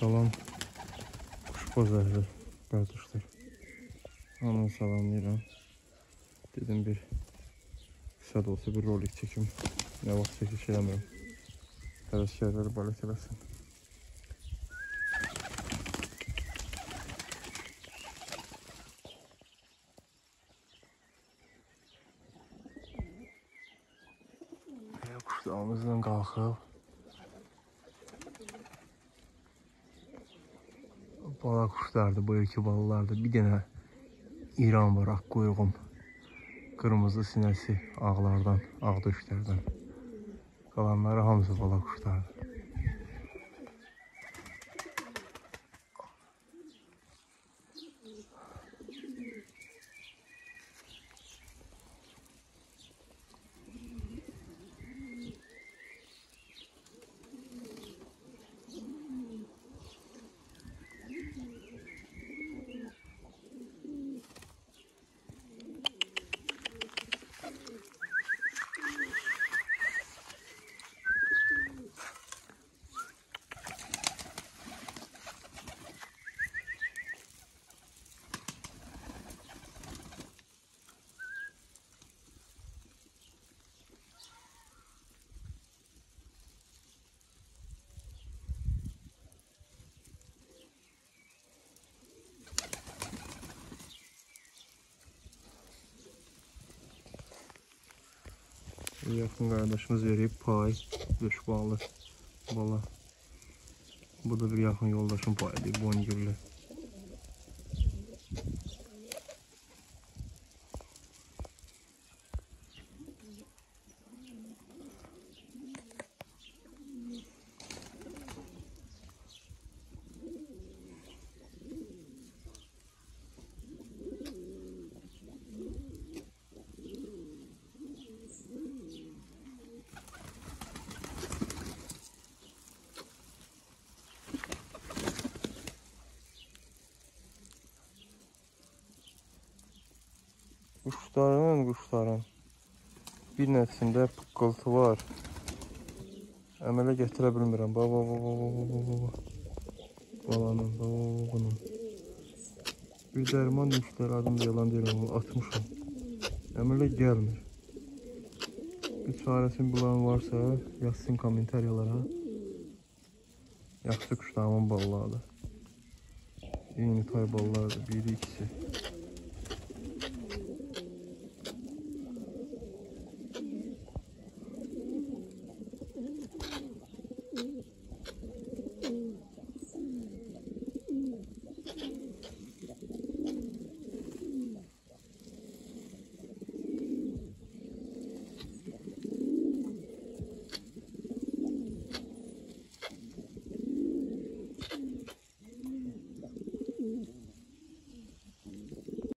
Salam kuş bazarı qardaşlar. Hamını salamlayıram. Dedim bir kısa da olsa bir rolik çekim. Ne vaxt çekiş eləmirəm. Həvəskarları balet eləsin. Quşlarımızdan qalxıb bala quşlardır, bu ilki balalardır. Bir dənə İran var, ak quyruğum. Qırmızı sinəsi ağlardan, ağ döşlərdən. Qalanları hamısı bala quşlardır. Yakın kardeşimiz veriyor pay. 5 bağlı. Valla. Bu da bir yakın yoldaşın payı değil. Bongüllü. Quşların, quşların bir nəfsində pıqqıltı var. Əmələ gətirə bilmirəm. Baba, baba, baba, baba, baba. Balanın, baba, bunun. Bir dərman demişlər, adım da yalan deyirəm, atmışam. Əmələ gəlmir. Bir çarəsini bulan varsa, yazsın kommentariyalara. Yaxşı quşlarımın ballardır. Eyni tay ballardır, biri ikisi.